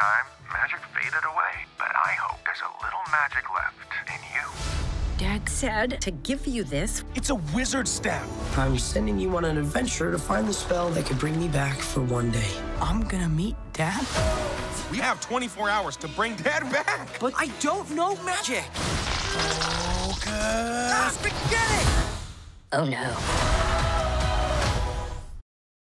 time, magic faded away. But I hope there's a little magic left in you. Dad said to give you this. It's a wizard staff. I'm sending you on an adventure to find the spell that could bring me back for one day. I'm gonna meet Dad? We have 24 hours to bring Dad back. But I don't know magic. Focus. Ah, spaghetti! Oh no.